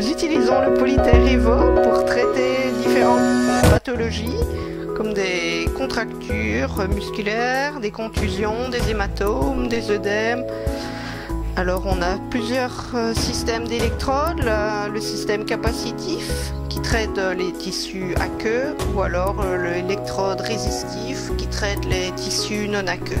utilisons le Polyter Evo pour traiter différentes pathologies comme des contractures musculaires, des contusions, des hématomes, des œdèmes. Alors on a plusieurs euh, systèmes d'électrodes, le système capacitif qui traite les tissus aqueux ou alors euh, l'électrode résistif qui traite les tissus non aqueux.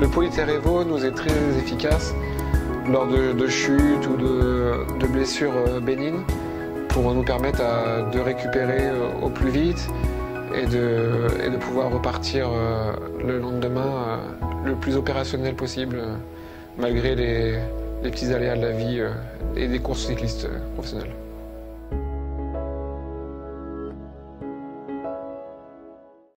Le Polyterevo nous est très efficace lors de, chutes ou de, blessures euh, bénignes pour nous permettre de récupérer euh, au plus vite et de, pouvoir repartir euh, le lendemain le plus opérationnel possible malgré les, les petits aléas de la vie et des courses cyclistes professionnelles.